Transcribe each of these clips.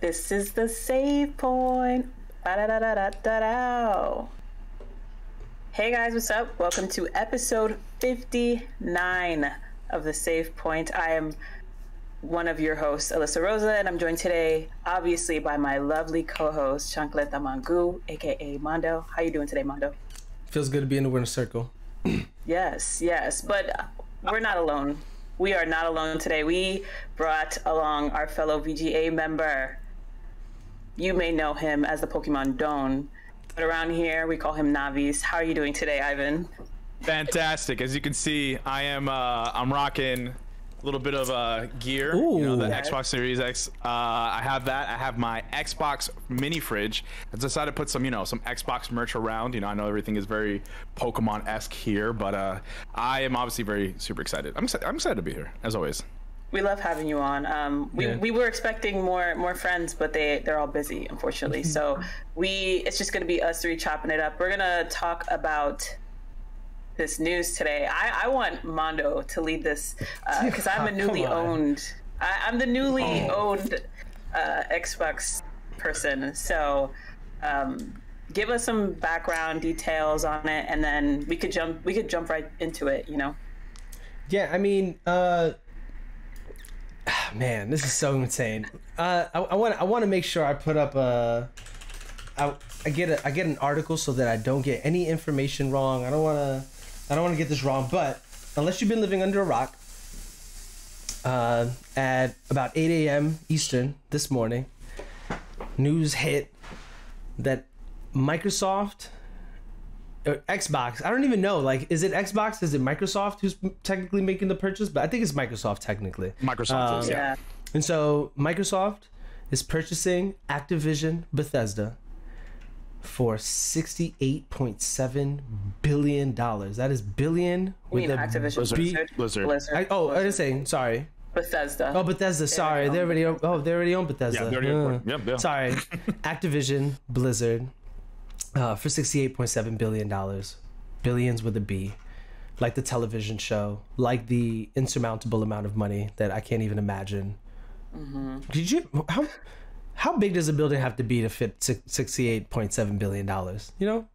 This is the save point. Hey guys, what's up? Welcome to episode 59 of the Save Point. I am one of your hosts, Alyssa Rosa, and I'm joined today, obviously, by my lovely co-host, Chancleta Mangu, aka Mando. How you doing today, Mando? Feels good to be in the winner circle. Yes, yes, but we're not alone. We are not alone today. We brought along our fellow VGA member. You may know him as the Pokemon Don, but around here we call him Naaviiz. How are you doing today, Ivan? Fantastic. As you can see, I am uh, I'm rocking a little bit of uh, gear. you know, the Ooh. Xbox Series X. Uh, I have that. I have my Xbox mini fridge. I decided to put some, you know, some Xbox merch around. You know, I know everything is very Pokemon esque here, but uh, I am obviously very super excited. I'm excited. I'm excited to be here as always. We love having you on. Um, we, Yeah. we were expecting more more friends, but they they're all busy, unfortunately. so we it's just gonna be us three chopping it up. We're gonna talk about this news today. I, I want Mando to lead this because I'm a newly on. owned. I, I'm the newly Oh. owned uh, Xbox person. So um, give us some background details on it, and then we could jump we could jump right into it. You know. Yeah, I mean, uh, man, this is so insane. Uh, I, want I want to make sure I put up a. I, I get a I get an article so that I don't get any information wrong. I don't want to I don't want to get this wrong. But unless you've been living under a rock, uh, at about 8 a.m. Eastern this morning, news hit that Microsoft Xbox. I don't even know. Like, is it Xbox? Is it Microsoft who's technically making the purchase? But I think it's Microsoft technically. Microsoft is, Um, yeah. Yeah. And so Microsoft is purchasing Activision Bethesda for $68.7 billion. That is billion You with mean a Activision Blizzard. Blizzard? Blizzard. Blizzard. I, oh, I Blizzard. was saying, sorry. Bethesda. Oh, Bethesda. Sorry, own they already own, oh they already own Bethesda. Yeah, they already own- Uh, yep, yeah. Sorry, Activision Blizzard uh, for sixty eight point seven billion dollars, billions with a B, like the television show, like the insurmountable amount of money that I can't even imagine. Did you how how big does a building have to be to fit sixty eight point seven billion dollars? You know,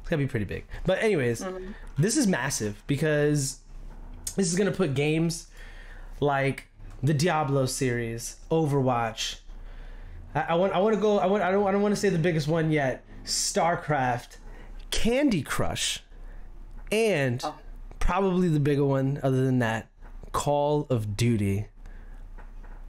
it's gotta be pretty big. But anyways, this is massive because this is gonna put games like the Diablo series, Overwatch. I, I want I want to go I want I don't I don't want to say the biggest one yet. StarCraft, Candy Crush, and oh. probably the bigger one other than that, Call of Duty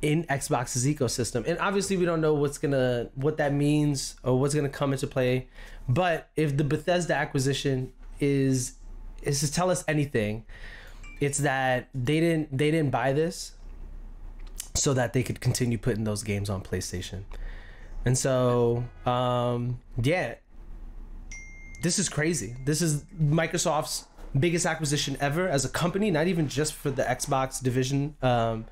in Xbox's ecosystem. And obviously we don't know what's going to what that means or what's going to come into play. But if the Bethesda acquisition is is to tell us anything, it's that they didn't they didn't buy this so that they could continue putting those games on PlayStation. And so um yeah, this is crazy. This is Microsoft's biggest acquisition ever as a company, not even just for the Xbox division. Um,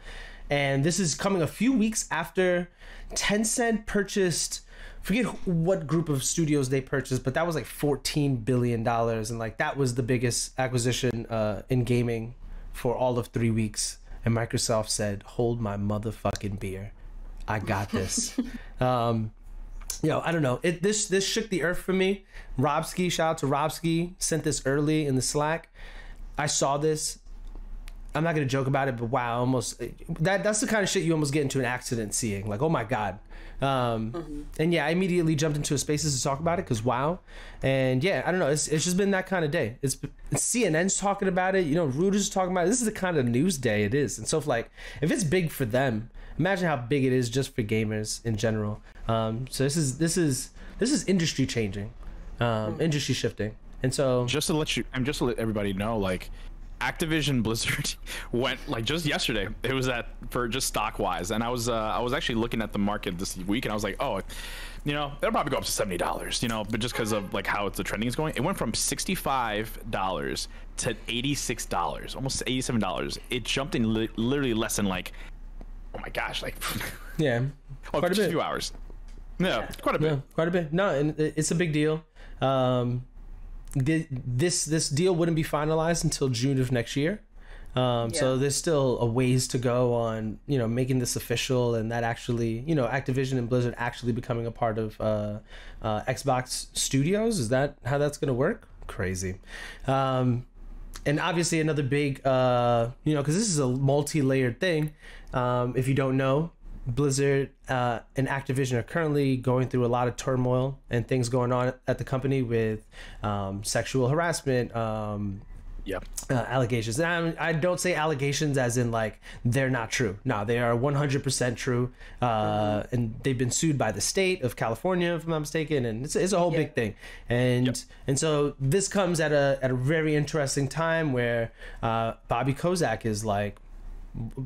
and this is coming a few weeks after Tencent purchased. Forget what group of studios they purchased, but that was like fourteen billion dollars, and like that was the biggest acquisition uh, in gaming for all of three weeks. And Microsoft said, "Hold my motherfucking beer, I got this." um, you know, I don't know. It this this shook the earth for me. Robski, shout out to Robski, sent this early in the Slack. I saw this. I'm not gonna joke about it, but wow, almost that that's the kind of shit you almost get into an accident seeing. Like, oh my god. Um, And yeah, I immediately jumped into a spaces to talk about it because wow. And yeah, I don't know. It's, it's just been that kind of day. It's, it's CNN's talking about it. You know, Reuters is talking about it. This is the kind of news day it is. And so, if like, if it's big for them, imagine how big it is just for gamers in general. Um, so this is this is this is industry changing, um, industry shifting. And so just to let you I'm just to let everybody know like Activision Blizzard went like just yesterday. It was at for just stock wise, and I was uh, I was actually looking at the market this week, and I was like, oh, you know, it'll probably go up to seventy dollars, you know, but just because of like how it's the trending is going, it went from sixty five dollars to eighty six dollars, almost eighty seven dollars. It jumped in li- literally less than like, oh my gosh, like yeah, oh, quite a bit. few hours. Yeah, quite a bit. Yeah, quite a bit. No, and it's a big deal. Um, this this deal wouldn't be finalized until June of next year. Um, So there's still a ways to go on, you know, making this official and that actually, you know, Activision and Blizzard actually becoming a part of uh, uh, Xbox Studios. Is that how that's going to work? Crazy. Um, and obviously another big, uh, you know, because this is a multi-layered thing. Um, if you don't know, Blizzard uh, and Activision are currently going through a lot of turmoil and things going on at the company with um, sexual harassment, um, Yep. uh, allegations. And I, I don't say allegations as in like they're not true. No, they are 100% true. Uh, And they've been sued by the state of California, if I'm not mistaken. And it's, it's a whole big thing. And and so this comes at a at a very interesting time where uh, Bobby Kotick is like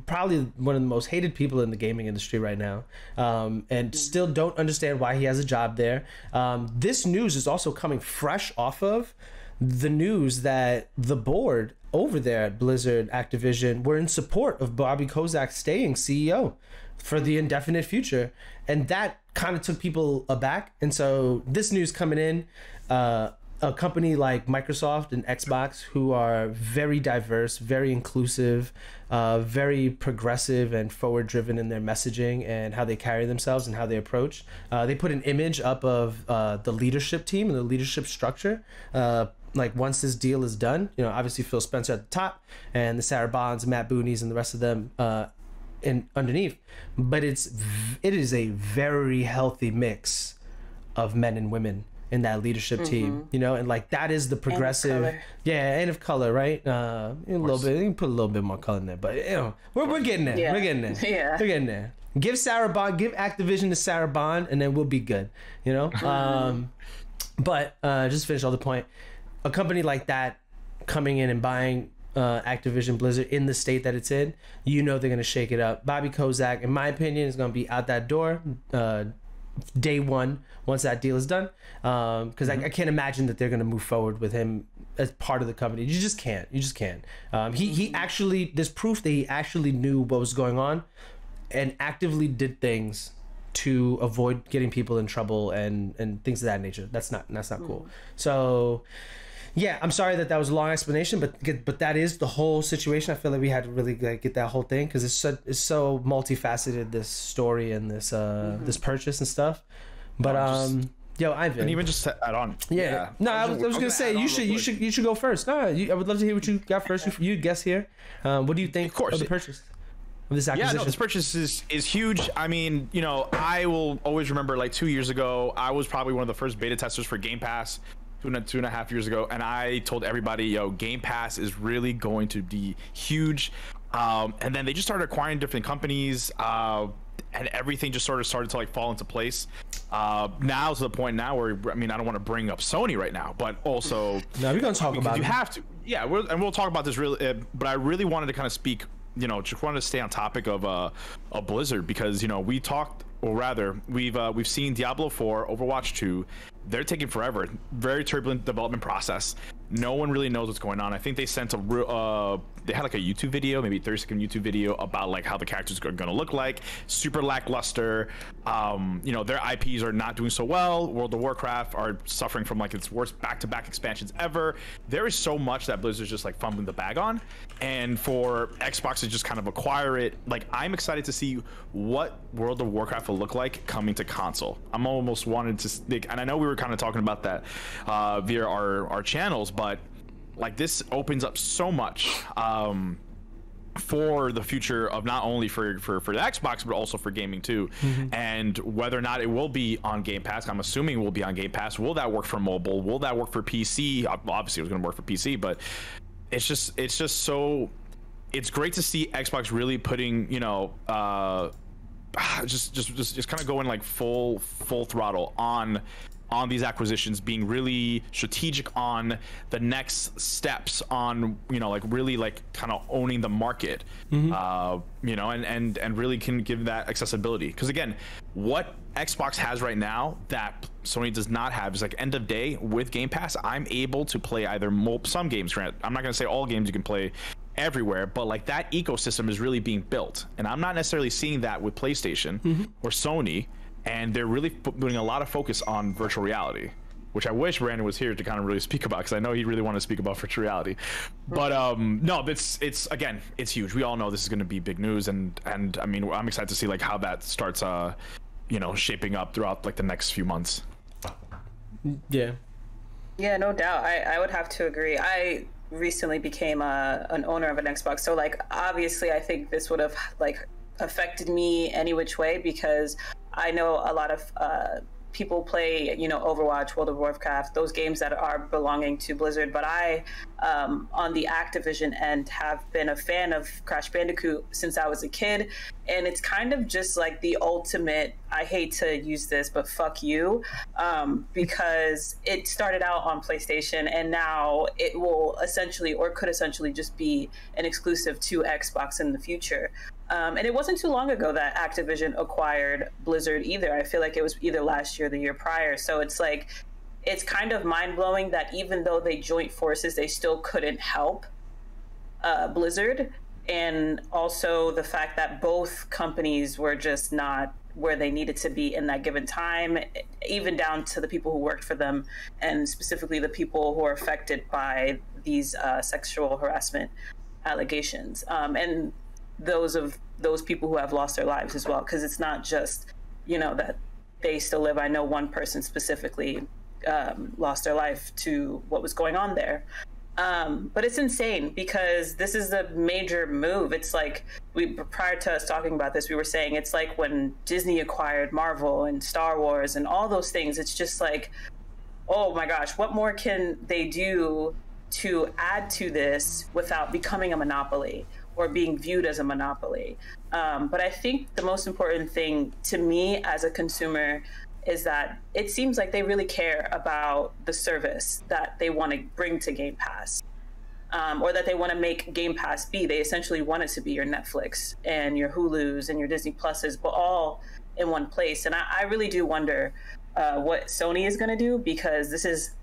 probably one of the most hated people in the gaming industry right now, um, and still don't understand why he has a job there. Um, this news is also coming fresh off of the news that the board over there at Blizzard Activision were in support of Bobby Kotick staying CEO for the indefinite future, and that kind of took people aback. And so this news coming in. Uh, a company like Microsoft and Xbox, who are very diverse, very inclusive, uh, very progressive and forward driven in their messaging and how they carry themselves and how they approach. Uh, they put an image up of uh, the leadership team and the leadership structure. Uh, like once this deal is done, you know, obviously Phil Spencer at the top and the Sarah Bonds, Matt Booties, and the rest of them uh, in underneath. But it's it is a very healthy mix of men and women in that leadership team, you know, and like that is the progressive, color. yeah, and of color, right? Uh, a little bit, you can put a little bit more color in there, but you know, we're, we're getting there, Yeah. we're getting there, Yeah. we're getting there. Give Sarah Bond, give Activision to Sarah Bond, and then we'll be good, you know. Um, but uh, just to finish all the point, a company like that coming in and buying uh, Activision Blizzard in the state that it's in, you know they're gonna shake it up. Bobby Kotick, in my opinion, is gonna be out that door. Uh, day one once that deal is done. Um, because I, mm-hmm. I can't imagine that they're going to move forward with him as part of the company. You just can't. You just can't. Um, he, he actually there's proof that he actually knew what was going on and actively did things to avoid getting people in trouble and and things of that nature. That's not that's not cool. Mm-hmm. So yeah i'm sorry that that was a long explanation but but that is the whole situation i feel like we had to really like, get that whole thing because it's so it's so multifaceted this story and this uh this purchase and stuff but just- um yo ivan And even just to add on. yeah. No, I was, I was gonna say you should you should you should go first. No, you, I would love to hear what you got first. You, you guess here. Um, what do you think of, course. the purchase of this Yeah, no, this purchase is, is huge. I mean, you know, I will always remember like two years ago, I was probably one of the first beta testers for Game Pass two and, a, two and a half years ago, and I told everybody, yo, Game Pass is really going to be huge. Um, and then they just started acquiring different companies, uh, and everything just sort of started to like fall into place. Uh, now to the point now where I mean, I don't want to bring up Sony right now, but also no, we're gonna talk about you it. have to yeah and we'll talk about this really uh, but i really wanted to kind of speak you know just wanted to stay on topic of uh a blizzard because you know we talked or rather we've uh, we've seen diablo 4 overwatch 2 they're taking forever. Very turbulent development process no one really knows what's going on. I think they sent a real uh they had like a youtube video maybe 30 second youtube video about like how the characters are going to look like. Super lackluster. Um you know their ips are not doing so well. World of warcraft are suffering from like its worst back-to-back expansions ever. There is so much that blizzard's just like fumbling the bag on. And for xbox to just kind of acquire it like i'm excited to see what world of warcraft will look like coming to console. I'm almost wanted to like, and i know we were kind of talking about that uh via our our channels but like this opens up so much um for the future of not only for for for the Xbox but also for gaming too, and whether or not it will be on Game Pass. I'm assuming it will be on Game Pass. Will that work for mobile? Will that work for PC? Obviously, it was going to work for PC, but it's just it's just so it's great to see Xbox really putting you know uh just just just, just kind of going like full full throttle on on these acquisitions being really strategic on the next steps on you know like really like kind of owning the market. Uh you know and and and really can give that accessibility. Because again what xbox has right now that sony does not have is like end of day with game pass i'm able to play either mo- some games grant i'm not going to say all games you can play everywhere but like that ecosystem is really being built. And i'm not necessarily seeing that with playstation or sony and they're really putting a lot of focus on virtual reality which I wish Brandon was here to kind of really speak about because I know he really wanted to speak about virtual reality. But um, no, it's it's again, it's huge. We all know this is going to be big news, and and I mean, I'm excited to see like how that starts, uh, you know, shaping up throughout like the next few months. Yeah. Yeah, no doubt. I, I would have to agree. I recently became a, an owner of an Xbox, so like obviously, I think this would have like affected me any which way because I know a lot of uh, people play, you know, Overwatch, World of Warcraft, those games that are belonging to Blizzard. But I, um, on the Activision end, have been a fan of Crash Bandicoot since I was a kid. And it's kind of just like the ultimate, I hate to use this, but fuck you, um, because it started out on PlayStation and now it will essentially, or could essentially just be an exclusive to Xbox in the future. Um, and it wasn't too long ago that Activision acquired Blizzard either. I feel like it was either last year or the year prior. So it's like, it's kind of mind blowing that even though they joined forces, they still couldn't help uh, Blizzard. And also the fact that both companies were just not where they needed to be in that given time, even down to the people who worked for them, and specifically the people who are affected by these uh, sexual harassment allegations. Um, and those of those people who have lost their lives as well. Because it's not just you know that they still live. I know one person specifically um, lost their life to what was going on there. Um, but it's insane because this is a major move. It's like we prior to us talking about this we were saying it's like when disney acquired marvel and star wars and all those things. It's just like oh my gosh what more can they do to add to this without becoming a monopoly or being viewed as a monopoly. Um, but I think the most important thing to me as a consumer is that it seems like they really care about the service that they want to bring to Game Pass. Um, or that they want to make Game Pass be. They essentially want it to be your Netflix and your Hulu's and your Disney Pluses, but all in one place. And I, I really do wonder uh, what Sony is going to do because this is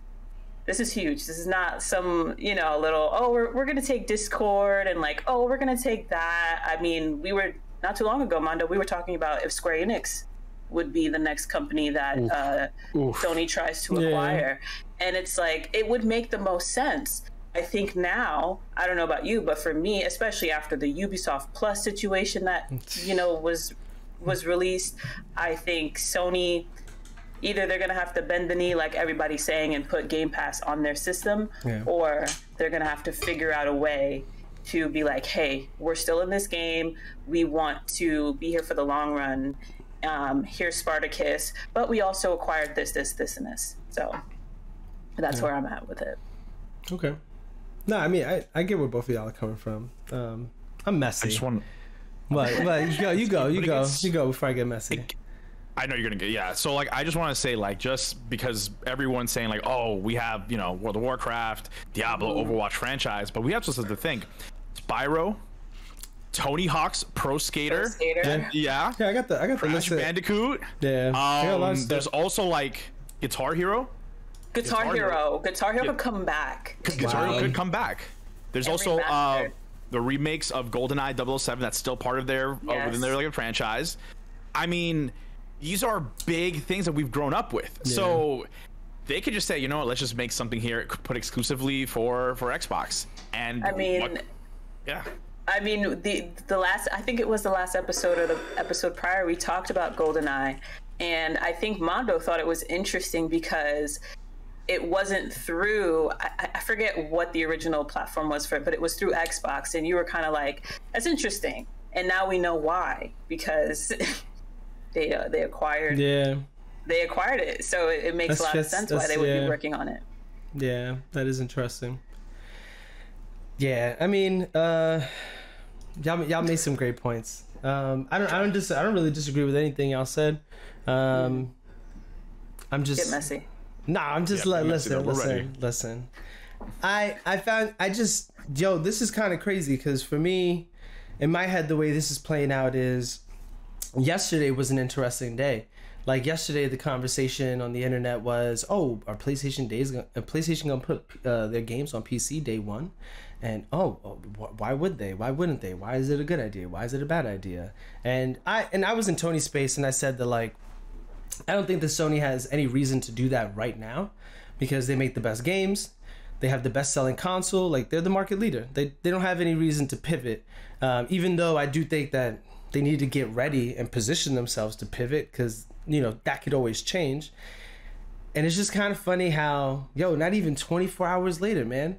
this is huge. This is not some, you know, a little, oh, we're, we're going to take Discord and like, oh, we're going to take that. I mean, we were not too long ago, Mando, we were talking about if Square Enix would be the next company that Oof. Uh, Oof. Sony tries to yeah. acquire. And it's like, it would make the most sense. I think now, I don't know about you, but for me, especially after the Ubisoft Plus situation that, you know, was was released, I think Sony either they're going to have to bend the knee like everybody's saying and put game pass on their system yeah. or they're going to have to figure out a way to be like hey we're still in this game. We want to be here for the long run. Um, here's spartacus but we also acquired this this this and this. So that's yeah. where i'm at with it. Okay. No i mean i, I get where both of y'all are coming from. Um, i'm messy. i just want but, but you go you go you go you go before i get messy. It, I know you're gonna get yeah. So like, I just want to say like, just because everyone's saying like, oh, we have you know World of Warcraft, Diablo, Ooh. Overwatch franchise, but we have to think, Spyro, Tony Hawk's Pro Skater, Pro Skater. Yeah. yeah, yeah, I got the I got the Crash Bandicoot. Yeah, um, there's also like Guitar Hero. Guitar, Guitar Hero. Hero. Guitar Hero yeah. could come back. Guitar Hero could come back. There's also uh, the remakes of GoldenEye 007 that's still part of their yes. uh, within their like franchise. I mean, these are big things that we've grown up with. Yeah. So they could just say, you know what, let's just make something here put exclusively for for Xbox. And I mean, what, yeah. I mean, the the last I think it was the last episode or the episode prior we talked about GoldenEye, and I think Mando thought it was interesting because it wasn't through I, I forget what the original platform was for it, but it was through Xbox, and you were kind of like, that's interesting. And now we know why because they uh, they acquired. Yeah. They acquired it, so it, it makes that's a lot of sense why they would yeah. be working on it. Yeah, that is interesting. Yeah, I mean, uh, y'all y'all made some great points. Um, I don't I don't just I don't really disagree with anything y'all said. Um, I'm just get messy. Nah, I'm just yeah, like listen, listen, listen. I I found I just yo this is kind of crazy because for me, in my head the way this is playing out is yesterday was an interesting day. Like yesterday, the conversation on the internet was, "Oh, are PlayStation days? Gonna, uh, PlayStation gonna put uh, their games on PC day one?" And oh, oh why would they? Why wouldn't they? Why is it a good idea? Why is it a bad idea? And I and I was in Tony's space, and I said that like, I don't think that Sony has any reason to do that right now because they make the best games. They have the best selling console. Like they're the market leader. They they don't have any reason to pivot. Um, even though I do think that they need to get ready and position themselves to pivot because you know that could always change. And it's just kind of funny how yo, not even 24 hours later, man,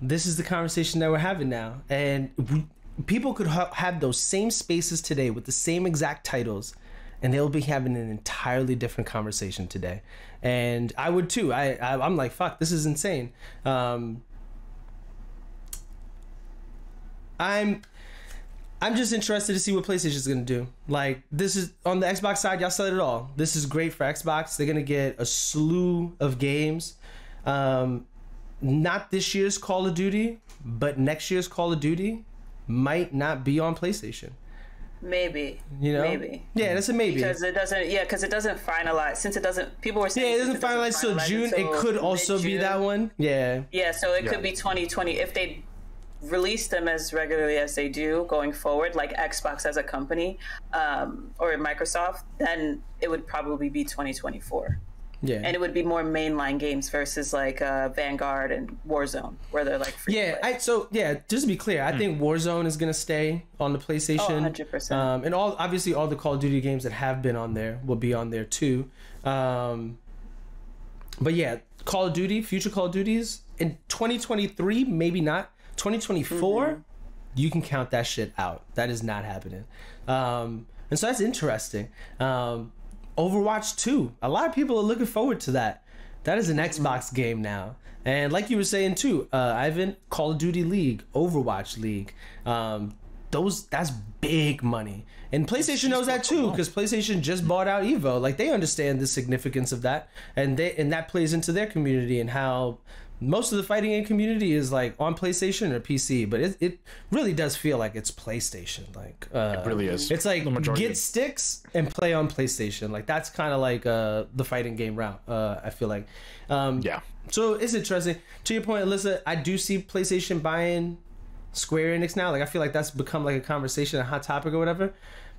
this is the conversation that we're having now, and we, people could ha- have those same spaces today with the same exact titles and they'll be having an entirely different conversation today. And i would too. I, I am like fuck this is insane. Um i'm i'm just interested to see what playstation's gonna do like this is on the xbox side y'all said it all this is great for xbox they're gonna get a slew of games um not this year's call of duty but next year's call of duty might not be on playstation Maybe. You know? Maybe. Yeah, that's a maybe. Because it doesn't. Yeah, because it doesn't finalize. Since it doesn't, people were saying. yeah, it doesn't since finalize till June. It could also be mid-June. that one. Yeah. Yeah, so it Yeah. could be 2020 if they release them as regularly as they do going forward, like Xbox as a company um, or Microsoft. Then it would probably be 2024, Yeah. and it would be more mainline games versus like uh, Vanguard and Warzone, where they're like free. to Yeah, play. I so yeah. Just to be clear. I think Warzone is gonna stay on the PlayStation. Oh, 100%. Um, and all obviously all the Call of Duty games that have been on there will be on there too. Um, but yeah, Call of Duty, future Call of Duties in 2023, maybe not. 2024, Mm-hmm. you can count that shit out. That is not happening. Um, and so that's interesting. Um, Overwatch 2, a lot of people are looking forward to that. That is an Xbox game now. And like you were saying too, uh, Ivan, Call of Duty League, Overwatch League, um, those that's big money. And PlayStation knows that too, because PlayStation just bought out Evo. Like they understand the significance of that, and they and that plays into their community and how most of the fighting game community is like on PlayStation or PC. But it, it really does feel like it's PlayStation. Like uh, It really is. it's like The majority. get sticks and play on PlayStation. Like that's kind of like uh, the fighting game route. Uh, I feel like. Um, Yeah. So it's interesting. To your point, Alyssa, I do see PlayStation buying Square Enix now. Like I feel like that's become like a conversation, a hot topic or whatever.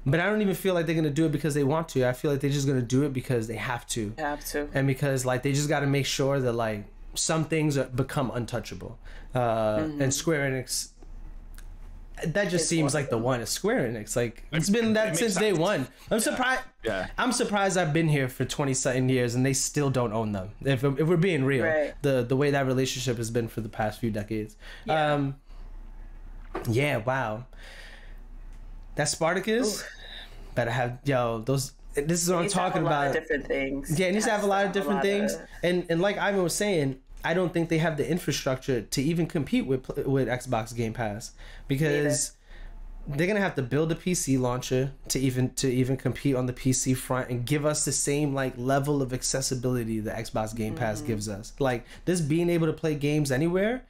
But I don't even feel like they're gonna do it because they want to. I feel like they're just gonna do it because they have to, You have to. and because like they just got to make sure that like some things become untouchable. Uh, And Square Enix, that just It's seems one like the one. It's Square Enix. Like it's been that makes since day one. I'm surprised. Yeah. I'm surprised I've been here for 20 something years and they still don't own them. If, if we're being real, Right. the the way that relationship has been for the past few decades. Yeah. Um, yeah, wow. That Spartacus, better have yo those. This is what I'm talking a lot about. of different things. Yeah, it needs to have a lot of different things, of- and and like Ivan was saying, I don't think they have the infrastructure to even compete with with Xbox Game Pass because they're gonna have to build a PC launcher to even to even compete on the PC front and give us the same like level of accessibility that Xbox Game Pass Mm-hmm. gives us. Like this being able to play games anywhere,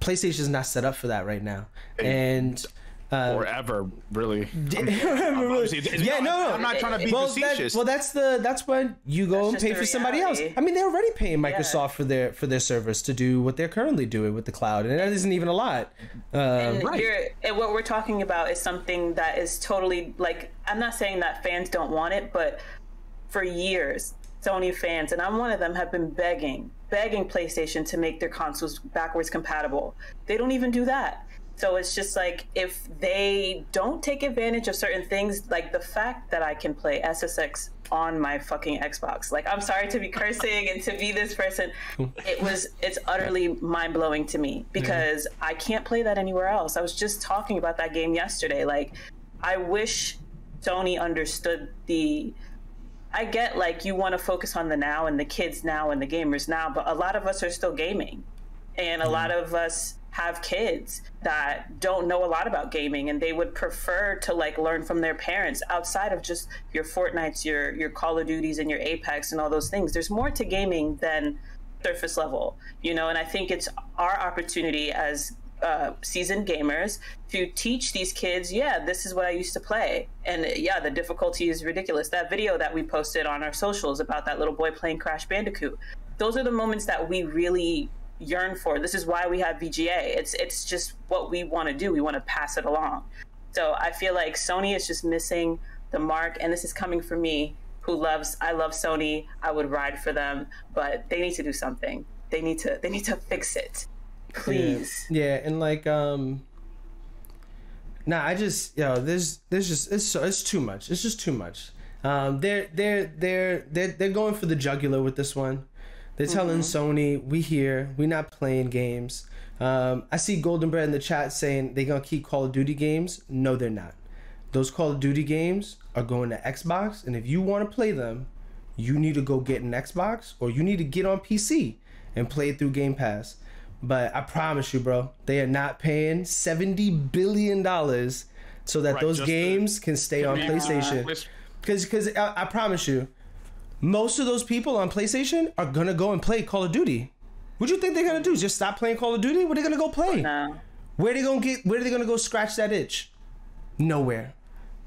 PlayStation's not set up for that right now, and. Uh, Or ever, really. Really? It's- yeah, no, no. I'm not trying to be well, that, facetious. well, that's the that's when you go and pay the for somebody else. I mean, they're already paying Microsoft for their for their service to do what they're currently doing with the cloud, and that isn't even a lot. Um, And Right. you're, and what we're talking about is something that is totally like I'm not saying that fans don't want it, but for years, Sony fans, and I'm one of them, have been begging, begging PlayStation to make their consoles backwards compatible. They don't even do that. So it's just like if they don't take advantage of certain things, like the fact that I can play SSX on my fucking Xbox. Like I'm sorry to be cursing and to be this person. It was it's utterly mind blowing to me because I can't play that anywhere else. I was just talking about that game yesterday. Like I wish Sony understood the I get like you want to focus on the now and the kids now and the gamers now, but a lot of us are still gaming. And a lot of us have kids that don't know a lot about gaming and they would prefer to like learn from their parents outside of just your Fortnites, your your Call of Duties and your Apex and all those things. There's more to gaming than surface level, you know, and I think it's our opportunity as uh, seasoned gamers to teach these kids, yeah, this is what I used to play. And yeah, the difficulty is ridiculous. That video that we posted on our socials about that little boy playing Crash Bandicoot, those are the moments that we really yearn for. This is why we have VGA. It's it's just what we want to do. We want to pass it along. So I feel like Sony is just missing the mark, and this is coming from me, who loves I love Sony. I would ride for them, but they need to do something. They need to they need to fix it. Please. Yeah, yeah and like um Nah, I just yo, there's there's just it's so it's too much. It's just too much. Um they're they're they're they're they're going for the jugular with this one. They're telling Sony, we here, we not playing games. Um, I see Golden Bread in the chat saying they gonna keep Call of Duty games. No, they're not. Those Call of Duty games are going to Xbox, and if you want to play them, you need to go get an Xbox or you need to get on PC and play it through Game Pass. But I promise you, bro, they are not paying seventy billion dollars so that Right, those just to- games can stay on PlayStation. Because because I, I promise you, most of those people on PlayStation are gonna go and play Call of Duty. What do you think they're gonna do? Just stop playing Call of Duty? What are they gonna go play? No. Where they gonna get? Where are they gonna go scratch that itch? Nowhere,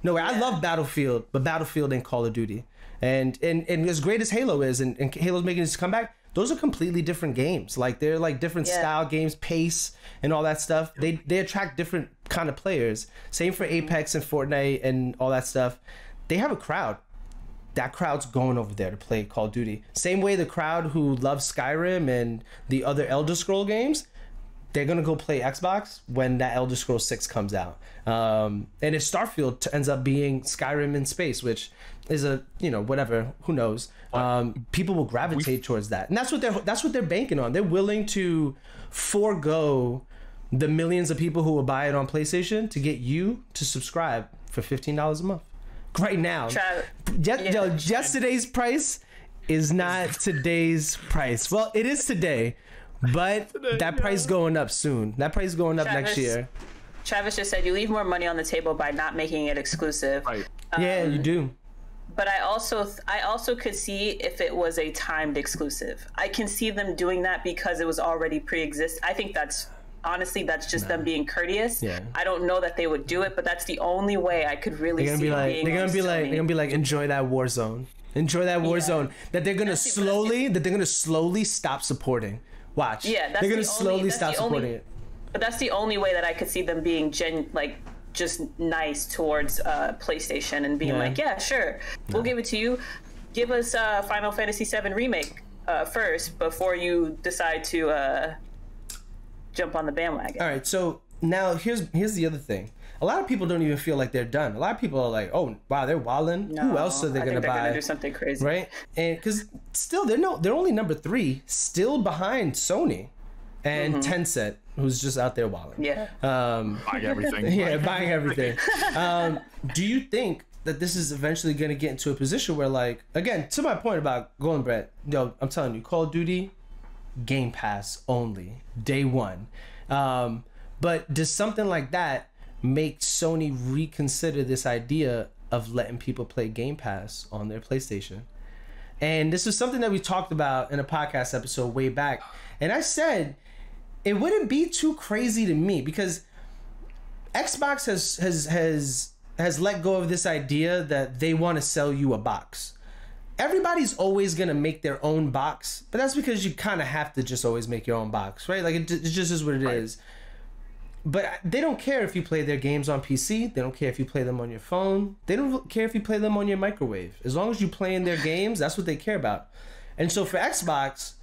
nowhere. I love Battlefield, but Battlefield ain't Call of Duty. And and and as great as Halo is, and, and Halo's making its comeback, those are completely different games. Like they're like different Yeah. style games, pace and all that stuff. They they attract different kind of players. Same for mm-hmm. Apex and Fortnite and all that stuff. They have a crowd that crowd's going over there to play Call of Duty. Same way the crowd who loves Skyrim and the other Elder Scroll games, they're gonna go play Xbox when that Elder Scroll Six comes out. Um, and if Starfield t- ends up being Skyrim in space, which is a you know whatever, who knows? Um, people will gravitate towards that, and that's what they're that's what they're banking on. They're willing to forego the millions of people who will buy it on PlayStation to get you to subscribe for fifteen dollars a month. Right now, Trav- Ye- Yeah. yo, yesterday's price is not today's price. Well, it is today, but that price going up soon. That price going up next year. Travis just said you leave more money on the table by not making it exclusive. Right. Yeah, you um, do. But I also I also could see if it was a timed exclusive. I can see them doing that because it was already pre-exist. I think that's honestly that's just them being courteous. Yeah. I don't know that they would do it, but that's the only way I could really They're gonna see be like, being they're gonna be like, they're gonna be like, enjoy that Warzone. Enjoy that war Yeah. zone. That they're gonna That's slowly, that they're gonna slowly stop supporting. Watch. Yeah, that's they're gonna the slowly that's stop the only- supporting it. But that's the only way that I could see them being gen like just nice towards uh, PlayStation and being Yeah. like, yeah, sure, we'll give it to you. Give us uh, Final Fantasy VII remake uh, first before you decide to uh, jump on the bandwagon. All right, so now here's here's the other thing. A lot of people don't even feel like they're done. A lot of people are like, "Oh, wow, they're wilding. Who else are they gonna think they're buy?" gonna do something crazy. right? And because still they're no, they're only number three, still behind Sony and Tencent, who's just out there wilding. Yeah. Um, Buying everything. yeah, buying everything. Um, do you think that this is eventually going to get into a position where, like, again, to my point about Golden Bread, yo, I'm telling you, Call of Duty, Game Pass only, day one. Um, but does something like that make Sony reconsider this idea of letting people play Game Pass on their PlayStation? And this is something that we talked about in a podcast episode way back. And I said it wouldn't be too crazy to me because Xbox has has has has let go of this idea that they want to sell you a box. Everybody's always gonna make their own box, but that's because you kind of have to just always make your own box, right? Like it, it just is what it is. But uh, they don't care if you play their games on PC. They don't care if you play them on your phone. They don't care if you play them on your microwave. As long as you play in their games, that's what they care about. And so for Xbox,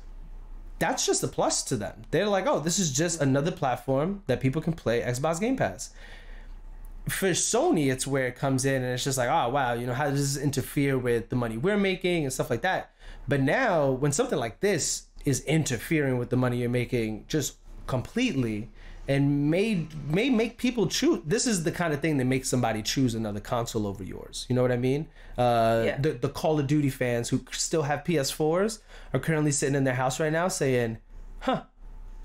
that's just a plus to them. They're like, oh, this is just another platform that people can play Xbox Game Pass. For Sony, it's where it comes in and it's just like, oh, wow, you know, how does this interfere with the money we're making and stuff like that? But now, when something like this is interfering with the money you're making just completely and may may make people choose this is the kind of thing that makes somebody choose another console over yours you know what i mean uh Yeah. the, the call of duty fans who still have ps4s are currently sitting in their house right now saying huh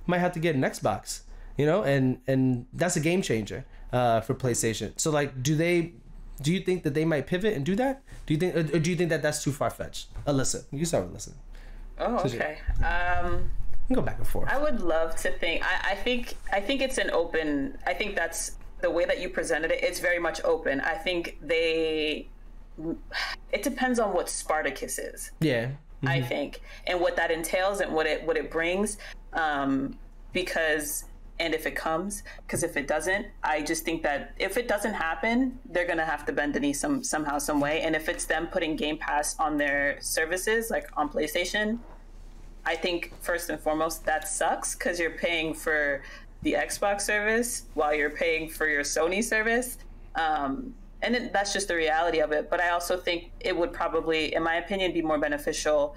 might have to get an xbox you know and and that's a game changer uh for playstation so like do they do you think that they might pivot and do that do you think or or do you think that that's too far-fetched alyssa you start with alyssa Oh, okay. Um, go back and forth I would love to think. I, I think. I think it's an open. I think that's the way that you presented it. It's very much open. I think they. It depends on what Spartacus is. yeah I think, and what that entails and what it what it brings. Um, because and if it comes because if it doesn't i just think that if it doesn't happen they're gonna have to bend the knee some somehow some way. And if it's them putting game pass on their services like on playstation i think first and foremost that sucks because you're paying for the xbox service while you're paying for your sony service. Um, and it, that's just the reality of it. But i also think it would probably in my opinion be more beneficial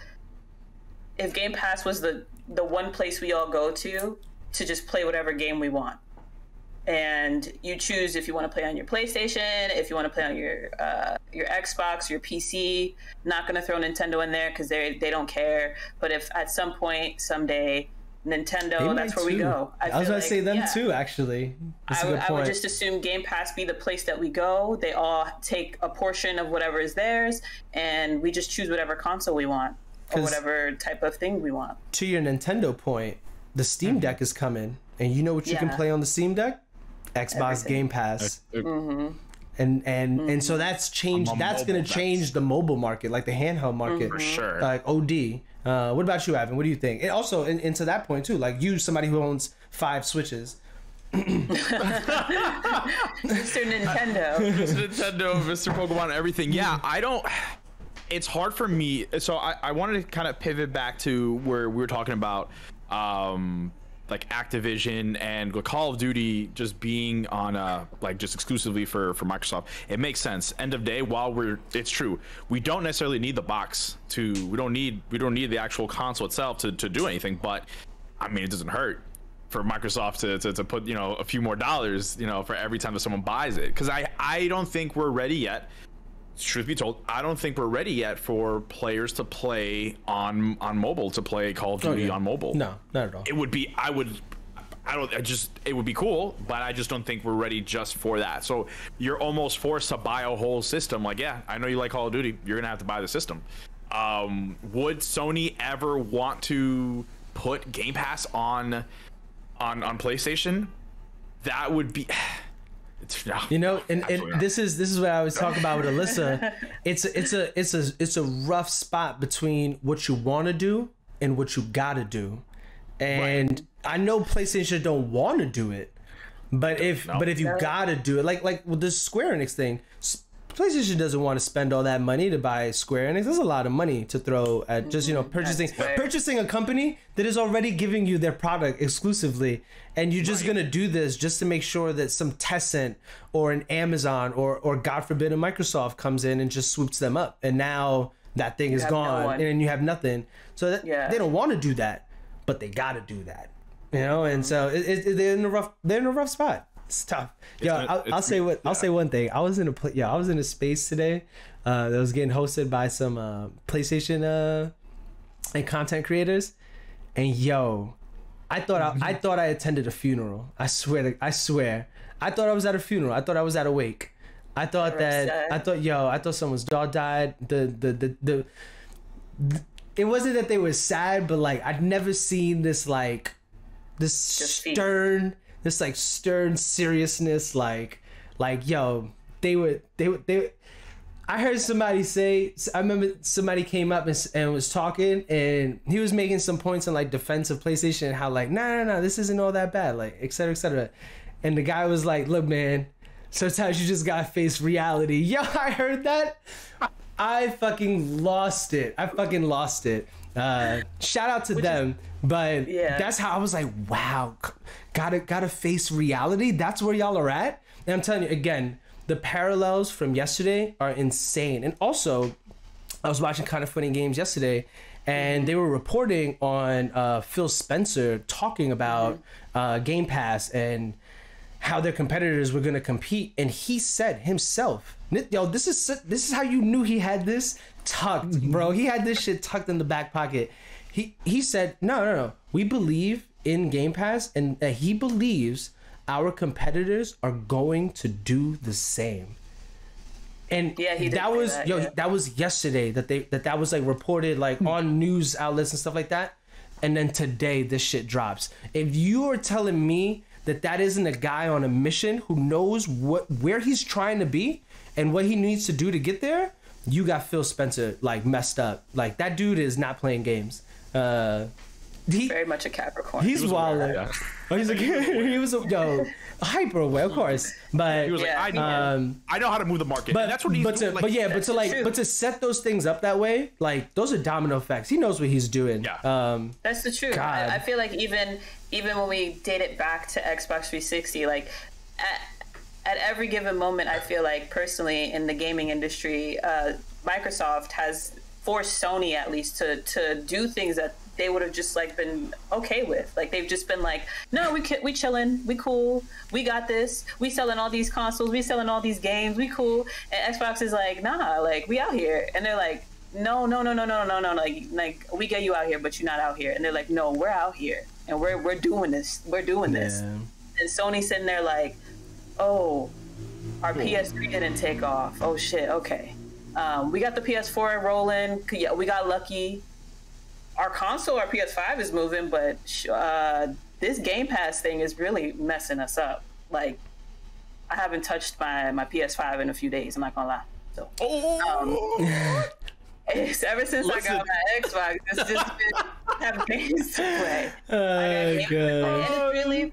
if game pass was the the one place we all go to to just play whatever game we want. And you choose if you want to play on your PlayStation, if you want to play on your uh, your Xbox, your PC. Not going to throw Nintendo in there because they they don't care. But if at some point someday Nintendo, that's where too. we go. I, I was going like, to say them yeah. too. Actually, I, I would just assume Game Pass be the place that we go. They all take a portion of whatever is theirs, and we just choose whatever console we want or whatever type of thing we want. To your Nintendo point, the Steam mm-hmm. Deck is coming, and you know what you yeah. can play on the Steam Deck? Xbox Everything. Game Pass. Mm-hmm. And and mm-hmm. and so that's changed. That's going to change the mobile market, like the handheld market, for sure. Like OD. Uh, what about you, Ivan? What do you think? And also, and, and to that point too, like you, somebody who owns five Switches. Mr. Nintendo. Mr. Nintendo, Mr. Pokemon, everything. Yeah, I don't. It's hard for me. So I, I wanted to kind of pivot back to where we were talking about um, like Activision and Call of Duty just being on uh like just exclusively for for Microsoft. It makes sense. End of day, while we're it's true, we don't necessarily need the box to we don't need we don't need the actual console itself to to do anything. But I mean, it doesn't hurt for Microsoft to, to, to put you know a few more dollars you know for every time that someone buys it because I I don't think we're ready yet truth be told, I don't think we're ready yet for players to play on on mobile to play Call of oh, Duty oh, yeah. on mobile. No, not at all. It would be I would I don't I just it would be cool, but I just don't think we're ready just for that. So you're almost forced to buy a whole system. Like, yeah, I know you like Call of Duty, you're gonna have to buy the system. Um, would Sony ever want to put Game Pass on on on PlayStation? That would be no, you know, and, and this is this is what I was talking about with Alyssa. It's it's a it's a it's a rough spot between what you want to do and what you gotta do, and right. I know PlayStation don't want to do it, but if no. but if you gotta do it, like like with this Square Enix thing, PlayStation doesn't want to spend all that money to buy Square Enix. There's a lot of money to throw at just you know purchasing purchasing a company that is already giving you their product exclusively, and you're just right. gonna do this just to make sure that some Tencent or an Amazon or or God forbid a Microsoft comes in and just swoops them up, and now that thing you is gone no and you have nothing. So that, yeah. they don't want to do that, but they got to do that, you know. And so it, it, they're in a rough they're in a rough spot it's tough. Yo, I'll, I'll say what yeah. I'll say one thing. I was in a yeah, I was in a space today uh, that was getting hosted by some uh, PlayStation uh, and content creators, and yo, I thought I, I thought I attended a funeral. I swear to, I swear, I thought I was at a funeral. I thought I was at a wake. I thought You're that upset. I thought yo, I thought someone's dog died. The the the the. the it wasn't that they were sad, but like I'd never seen this like this stern this like stern seriousness, like like yo, they would they would they. I heard somebody say. I remember somebody came up and, and was talking, and he was making some points on like defense of PlayStation and how like, no, no, no, this isn't all that bad, like, et cetera, et cetera. And the guy was like, look, man, sometimes you just gotta face reality. Yo, I heard that. I fucking lost it. I fucking lost it. Uh, shout out to Which them, is, but yeah. that's how I was like, wow, gotta gotta face reality. That's where y'all are at. And I'm telling you again, the parallels from yesterday are insane. And also, I was watching kind of funny games yesterday, and they were reporting on uh, Phil Spencer talking about mm-hmm. uh, Game Pass and how their competitors were going to compete, and he said himself, "Yo, this is this is how you knew he had this tucked, bro. He had this shit tucked in the back pocket." He he said, "No, no, no. We believe in Game Pass, and that he believes our competitors are going to do the same." And yeah, he that was that, yo, yeah. that was yesterday that they that that was like reported like on hmm. news outlets and stuff like that. And then today this shit drops. If you are telling me that that isn't a guy on a mission who knows what where he's trying to be and what he needs to do to get there, you got Phil Spencer like messed up. Like that dude is not playing games. Uh, he, very much a Capricorn. He's wild. Oh, he's like he was a, yo hyper aware, of course, but He was Yeah. like, I know, um, I know how to move the market. but and that's what he's but to, doing. like, but yeah, but to like truth. but to set those things up that way, like those are domino effects. He knows what he's doing. Yeah. Um, That's the truth. I, I feel like even even when we date it back to Xbox 360, like at, at every given moment, I feel like personally in the gaming industry, uh, Microsoft has forced Sony at least to to do things that they would have just like been okay with. Like they've just been like, no, we we chilling, we cool, we got this, we selling all these consoles, we selling all these games, we cool. And Xbox is like, nah, like we out here, and they're like, no, no, no, no, no, no, no, like like we get you out here, but you're not out here. And they're like, no, we're out here, and we're we're doing this, we're doing this. yeah. And Sony sitting there like, oh, our hmm. PS3 didn't take off. Oh shit, okay. Um, we got the PS4 rolling. Yeah, we got lucky. Our console, our PS5 is moving, but uh, this Game Pass thing is really messing us up. Like, I haven't touched my, my PS5 in a few days. I'm not gonna lie. So oh, it's ever since I got my Xbox, it's just been have games to play. Oh, God. it's really,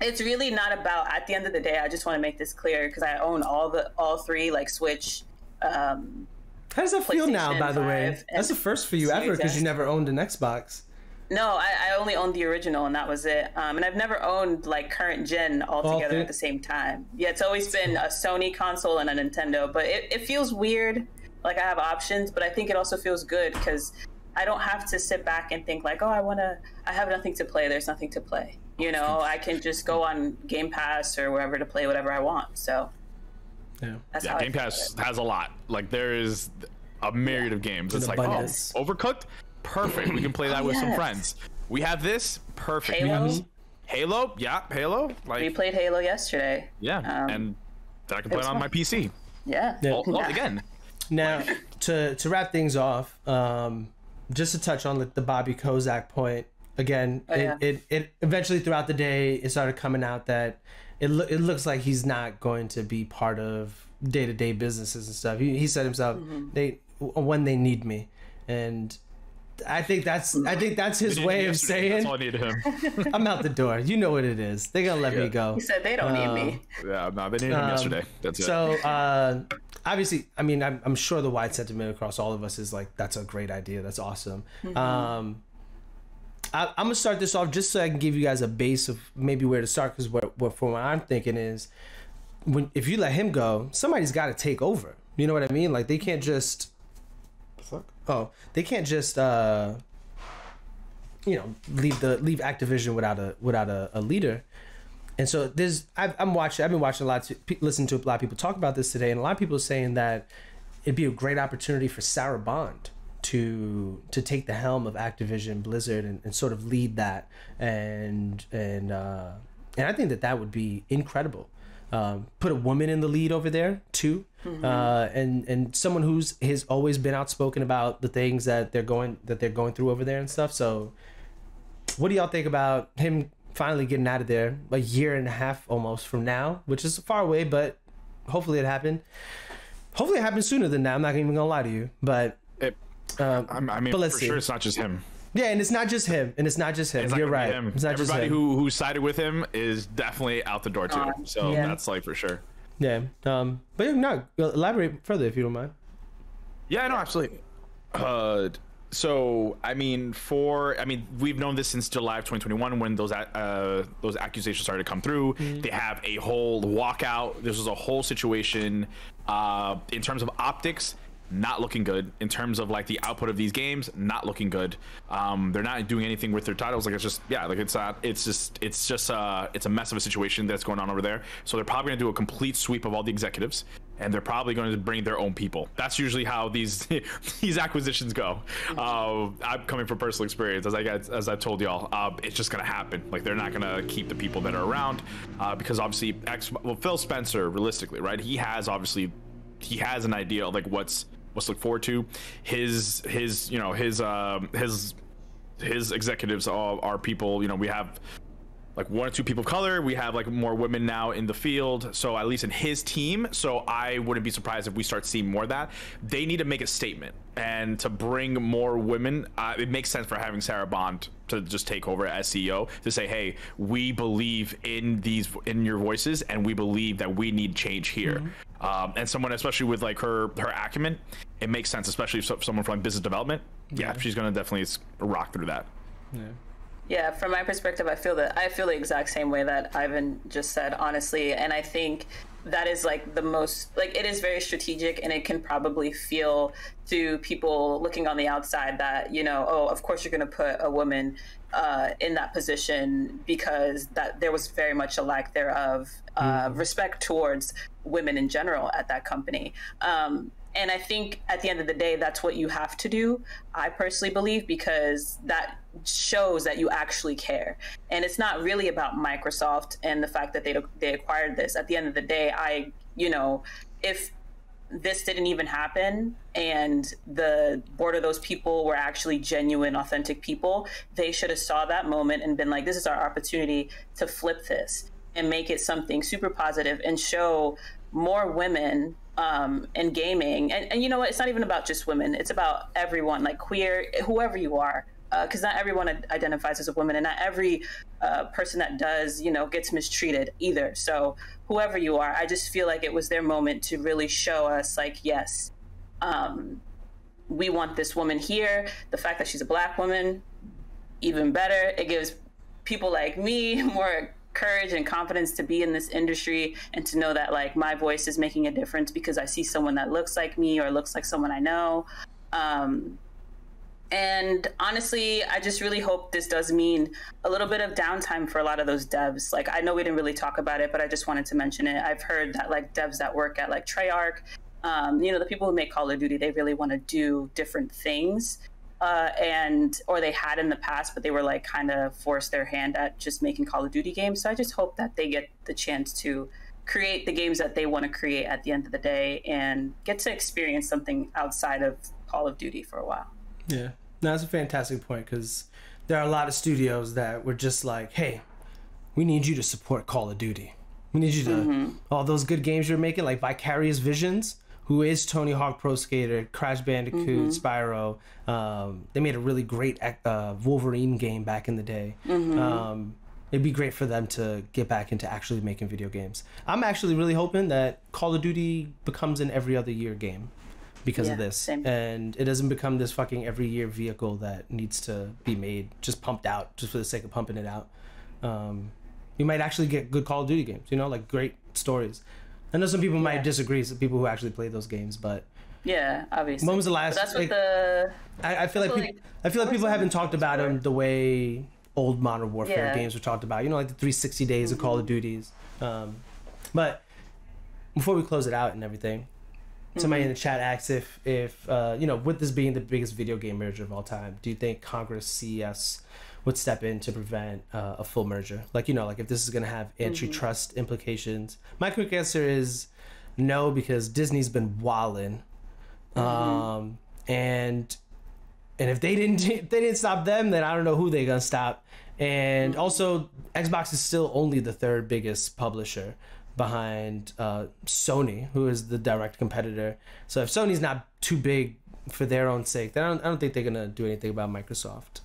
it's really not about. At the end of the day, I just want to make this clear because I own all the all three, like Switch. Um, How does that feel now? By the way, that's the first for you ever because you never owned an Xbox. no, I, I only owned the original, and that was it. Um, and I've never owned like current gen all together at the same time. Yeah, it's always been a Sony console and a Nintendo, but it, it feels weird. Like I have options, but I think it also feels good because I don't have to sit back and think like, oh, I want to. I have nothing to play. There's nothing to play. You know, I can just go on Game Pass or wherever to play whatever I want. So Yeah. that's yeah, Game Pass has a lot. Like there is a myriad of games. It's An like abundance. oh, Overcooked, perfect. We can play that with some friends. We have this, perfect. We have Halo? this- Halo, yeah, Halo. We played Halo yesterday. yeah, Um, and then I can play it on fun. my PC. Yeah. Yeah. All, all again. Now, to to wrap things off, um, just to touch on the, the Bobby Kotick point again, Oh, it, yeah. it it eventually throughout the day it started coming out that it lo- it looks like he's not going to be part of day to day businesses and stuff. He he said himself Mm-hmm. they when they need me, and I think that's I think that's his way of saying That's all I need him. I'm out the door. You know what it is. They're gonna let me go. He said they don't need me. yeah, no, they needed him Um, yesterday. That's it. So uh, obviously, I mean, I'm, I'm sure the wide sentiment across all of us is like, that's a great idea. That's awesome. Um, I, I'm gonna start this off just so I can give you guys a base of maybe where to start because what, what from what I'm thinking is when if you let him go, somebody's got to take over. You know what I mean? Like they can't just. Fuck. Oh, they can't just. uh you know, leave the leave Activision without a without a, a leader. And so there's, I've, I'm watching, I've been watching a lot, to, listen to a lot of people talk about this today, and a lot of people are saying that it'd be a great opportunity for Sarah Bond to to take the helm of Activision Blizzard and, and sort of lead that, and and uh, and I think that that would be incredible. Um, put a woman in the lead over there too, uh, and and someone who's has always been outspoken about the things that they're going that they're going through over there and stuff. So what do y'all think about him finally getting out of there a year and a half almost from now, which is far away, but hopefully it happened. Hopefully it happens sooner than that. I'm not even gonna lie to you, but It, um, I'm- mean, But for let's see. sure, it's not just him. yeah, and it's not just him, and it's not just him. It's You're right. him. It's not Everybody just him. who who sided with him is definitely out the door too. So Yeah. that's like for sure. yeah. Um, but yeah, no, elaborate further if you don't mind. Yeah, no, absolutely. Uh, so I mean, for I mean, we've known this since July of 2021 when those uh those accusations started to come through. They have a whole walkout. This was a whole situation. Uh, in terms of optics, not looking good. In terms of like the output of these games, not looking good. Um, they're not doing anything with their titles. Like it's just yeah, like it's not. It's just it's just uh it's a mess of a situation that's going on over there. So they're probably gonna do a complete sweep of all the executives and they're probably going to bring their own people. That's usually how these these acquisitions go. Uh, I'm coming from personal experience, as I got, as I've told y'all. Uh, it's just going to happen. Like they're not going to keep the people that are around uh, because obviously, X, well, Phil Spencer, realistically, right? He has obviously he has an idea of like what's what's look forward to. His his you know his um his his executives are, are people you know we have like one or two people of color. We have like more women now in the field. So at least in his team. So I wouldn't be surprised if we start seeing more of that. They need to make a statement and to bring more women. Uh, it makes sense for having Sarah Bond to just take over as CEO to say, hey, we believe in these in your voices, and we believe that we need change here. Mm-hmm. Um, and someone, especially with like her her acumen, it makes sense, especially if someone from business development. Yeah, yeah she's gonna definitely rock through that. Yeah. Yeah, from my perspective, I feel that I feel the exact same way that Ivan just said, honestly, and I think that is like the most like it is very strategic and it can probably feel to people looking on the outside that you know oh of course you're going to put a woman uh, in that position because that there was very much a lack thereof uh, mm. respect towards women in general at that company um, and I think at the end of the day, that's what you have to do. I personally believe because that shows that you actually care. And it's not really about Microsoft and the fact that they they acquired this. At the end of the day, I you know if this didn't even happen and the board of those people were actually genuine authentic people they should have saw that moment and been like this is our opportunity to flip this and make it something super positive and show more women um, in gaming. And, and you know what? It's not even about just women. It's about everyone, like queer, whoever you are. Because uh, not everyone identifies as a woman, and not every uh, person that does, you know, gets mistreated either. So whoever you are, I just feel like it was their moment to really show us, like, yes, um, we want this woman here. The fact that she's a black woman, even better. It gives people like me more courage and confidence to be in this industry and to know that like my voice is making a difference because I see someone that looks like me or looks like someone I know. Um, and honestly, I just really hope this does mean a little bit of downtime for a lot of those devs. Like, I know we didn't really talk about it, but I just wanted to mention it. I've heard that like devs that work at like Treyarch, um, you know, the people who make Call of Duty, they really want to do different things uh, and or they had in the past, but they were like kind of forced their hand at just making Call of Duty games. So I just hope that they get the chance to create the games that they want to create at the end of the day and get to experience something outside of Call of Duty for a while. Yeah, no, that's a fantastic point because there are a lot of studios that were just like, hey, we need you to support Call of Duty. We need you to mm-hmm. all those good games you're making, like Vicarious Visions who is Tony Hawk Pro Skater, Crash Bandicoot, mm-hmm. Spyro. Um, they made a really great uh, Wolverine game back in the day. Mm-hmm. Um, it'd be great for them to get back into actually making video games. I'm actually really hoping that Call of Duty becomes an every other year game because yeah, of this, same. and it doesn't become this fucking every year vehicle that needs to be made just pumped out just for the sake of pumping it out. Um, we might actually get good Call of Duty games, you know, like great stories. I know some people yeah. might disagree. Some people who actually play those games, but yeah, obviously. When was the last? But that's like, what the. I, I feel like people, like, I feel like people haven't talked about them the way old Modern Warfare yeah. games were talked about. You know, like the 360 days mm-hmm. of Call of mm-hmm. Duties. Um, but before we close it out and everything, mm-hmm. somebody in the chat asks if if uh, you know, with this being the biggest video game merger of all time, do you think Congress, CES would step in to prevent uh, a full merger. Like you know, like if this is going to have antitrust mm-hmm. implications. My quick answer is no because Disney's been walling, mm-hmm. um, and and if they didn't if they didn't stop them, then I don't know who they're gonna stop. And mm-hmm. also, Xbox is still only the third biggest publisher behind uh, Sony, who is the direct competitor. So if Sony's not too big for their own sake, then I don't, I don't think they're gonna do anything about Microsoft.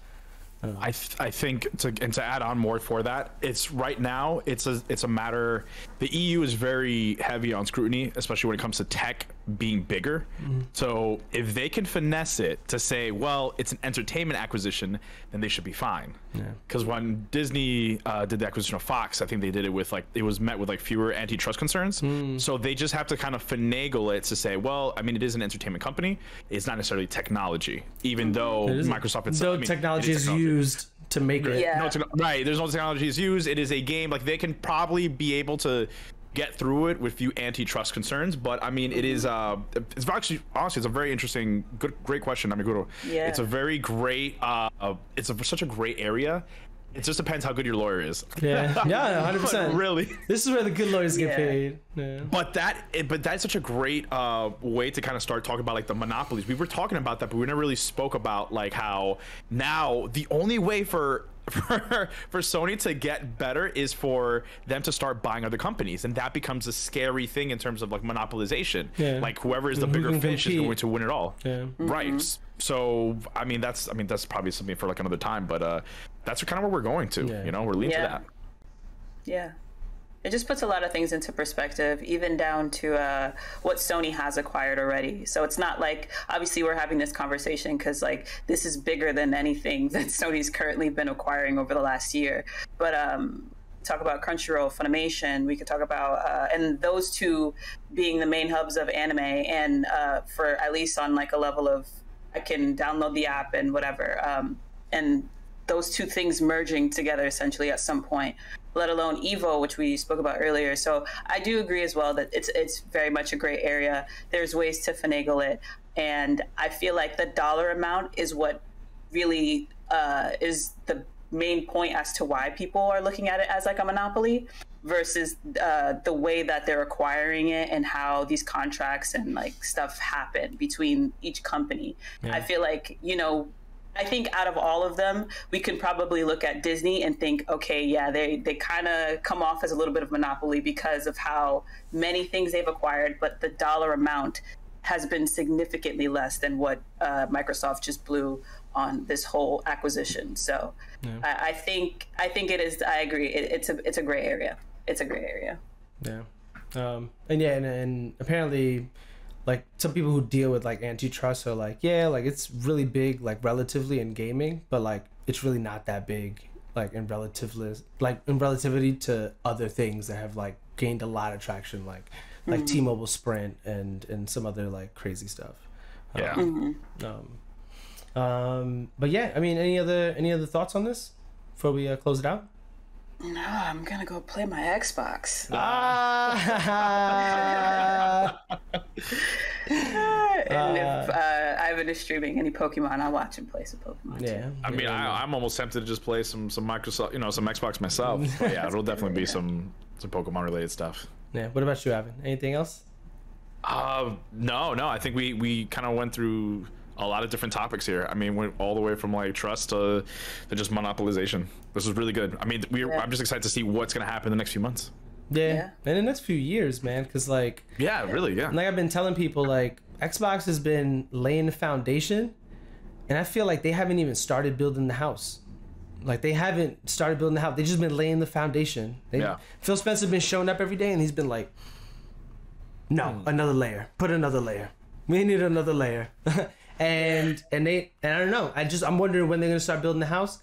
Uh-huh. I th- I think to and to add on more for that, it's right now it's a it's a matter. The EU is very heavy on scrutiny, especially when it comes to tech being bigger. Mm-hmm. So if they can finesse it to say, well, it's an entertainment acquisition, then they should be fine. Yeah. Because yeah. when Disney uh, did the acquisition of Fox, I think they did it with like it was met with like fewer antitrust concerns. Mm. So they just have to kind of finagle it to say, well, I mean, it is an entertainment company. It's not necessarily technology, even though Microsoft itself. Though I mean, technology is technology. used to make it. Yeah. No, right. There's no technology is used. It is a game. Like they can probably be able to get through it with few antitrust concerns. But I mean, it is uh, it's actually honestly, it's a very interesting, good, great question, Amiguro. Yeah. It's a very great, uh, it's a, such a great area. It just depends how good your lawyer is. Yeah, yeah, hundred percent. Really, this is where the good lawyers get yeah. paid. Yeah. But that, but that's such a great uh, way to kind of start talking about like the monopolies. We were talking about that, but we never really spoke about like how now the only way for for for Sony to get better is for them to start buying other companies, and that becomes a scary thing in terms of like monopolization. Yeah. Like whoever is the mm-hmm. bigger can fish is compete? going to win it all. Yeah. Mm-hmm. Right. So I mean that's I mean that's probably something for like another time, but uh, that's kind of where we're going to. Yeah. You know, we're leaning Yeah. to that. Yeah. It just puts a lot of things into perspective, even down to uh, what Sony has acquired already. So it's not like, obviously, we're having this conversation because, like, this is bigger than anything that Sony's currently been acquiring over the last year. But um, talk about Crunchyroll, Funimation, we could talk about, uh, and those two being the main hubs of anime, and uh, for at least on like a level of, I can download the app and whatever. Um, and those two things merging together essentially at some point let alone evo which we spoke about earlier. So i do agree as well that it's it's very much a gray area. There's ways to finagle it. And i feel like the dollar amount is what really uh, is the main point as to why people are looking at it as like a monopoly versus uh, the way that they're acquiring it and how these contracts and like stuff happen between each company. I feel like you know I think out of all of them, we can probably look at Disney and think, okay, yeah, they they kind of come off as a little bit of monopoly because of how many things they've acquired, but the dollar amount has been significantly less than what uh, Microsoft just blew on this whole acquisition. So I, I think I think it is. I agree. It, it's a it's a gray area. It's a gray area. Yeah. Um, and yeah, and, and apparently, like some people who deal with like antitrust are like, yeah, like it's really big, like relatively in gaming, but like it's really not that big, like in relatively, like in relativity to other things that have like gained a lot of traction, like like T-Mobile Sprint and and some other like crazy stuff. Yeah. Um, um, but yeah, I mean, any other any other thoughts on this before we uh, close it out? No, I'm gonna go play my Xbox. Ah. and if uh, Ivan is streaming any Pokemon, I'll watch him play some Pokemon. too. yeah. I mean, I, I'm almost tempted to just play some some Microsoft, you know, some Xbox myself. But yeah, it'll definitely be some some Pokemon related stuff. Yeah. What about you, Evan? Anything else? Uh, no, no. I think we we kind of went through a lot of different topics here. I mean, went all the way from like trust to, to just monopolization. This is really good. I mean, we Yeah. I'm just excited to see what's gonna happen in the next few months. Yeah. Yeah. In the next few years, man, because like, Yeah, really. Yeah. like I've been telling people, like Xbox has been laying the foundation, and I feel like they haven't even started building the house. Like they haven't started building the house. They just been laying the foundation. They, Yeah. Phil Spencer's been showing up every day, and he's been like, "No, hmm. another layer. Put another layer. We need another layer." and and they and I don't know. I just I'm wondering when they're gonna start building the house.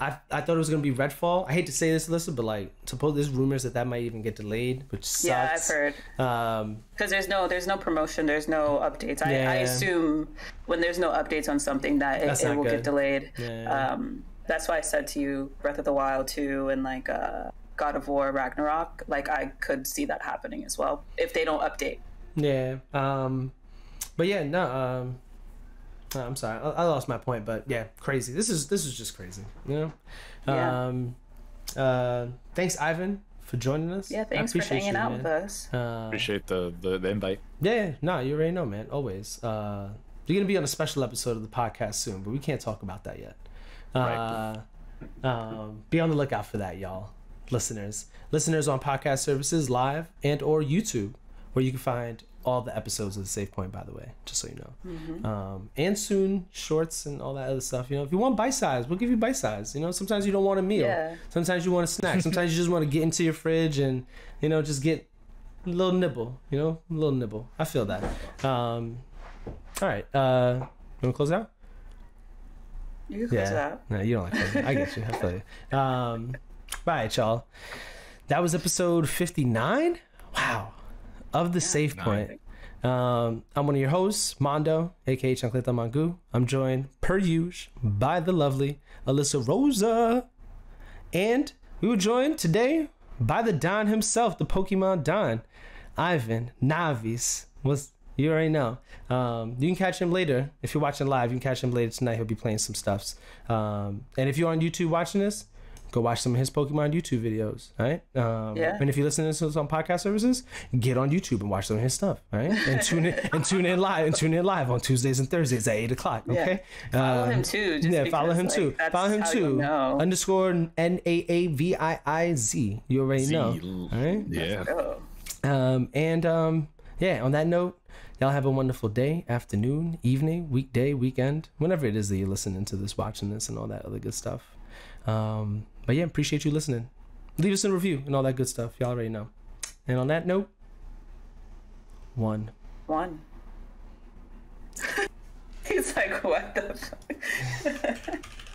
I, I thought it was gonna be Redfall. I hate to say this, Alyssa, but like, suppose there's rumors that that might even get delayed, which sucks. Yeah, I've heard. Um, Because there's no there's no promotion, there's no updates. I, I assume when there's no updates on something that it, it will good. get delayed. Yeah. Um, that's why I said to you, Breath of the Wild 2 and like uh, God of War Ragnarok. Like I could see that happening as well if they don't update. Yeah. Um, but yeah, no. Um, uh, I'm sorry, I, I lost my point. But yeah, crazy. This is this is just crazy. You know. Yeah. Um, uh, thanks, Ivan, for joining us. Yeah, thanks for hanging you, out man. with us. Uh, Appreciate the, the the invite. yeah, yeah, no, you already know, man. Always. Uh, you're gonna be on a special episode of the podcast soon, but we can't talk about that yet. Uh, um, be on the lookout for that, y'all, listeners. Listeners on podcast services, live and or YouTube, where you can find all the episodes of the Save Point. By the way, just so you know, um, and soon shorts and all that other stuff. You know, if you want bite size, we'll give you bite size. You know, sometimes you don't want a meal. Yeah. Sometimes you want a snack. Sometimes you just want to get into your fridge and you know just get a little nibble, you know, a little nibble. I feel that. Um, all right, uh, you want to close out? You can close it out. No, you don't like closing. I get you. I feel you. Um, all right, y'all. That was episode fifty-nine. Wow, of the Save Point. Um, I'm one of your hosts, Mando, aka Chancleta Mangu. I'm joined, per usual, by the lovely Alyssa Rosa, and we were joined today by the Don himself, the Pokemon Don, Ivan Naaviiz. Was you already know. Um, you can catch him later if you're watching live. You can catch him later tonight. He'll be playing some stuffs. Um, and if you're on YouTube watching this, go watch some of his Pokemon YouTube videos. right? Um, Yeah. And if you listen to this on podcast services, get on YouTube and watch some of his stuff. All right. And tune in and tune in live and tune in live on Tuesdays and Thursdays at eight o'clock. Yeah. Okay. Follow Um, him too. Just yeah, follow him like, too. that's Follow him how you'll too. know. Underscore N A A V I I Z. You already know. All right. Yeah. Um, and um, yeah, on that note, y'all have a wonderful day, afternoon, evening, weekday, weekend, whenever it is that you're listening to this, watching this, and all that other good stuff. Um, but yeah, appreciate you listening. Leave us a review and all that good stuff. Y'all already know. And on that note, one. One. He's like, what the fuck?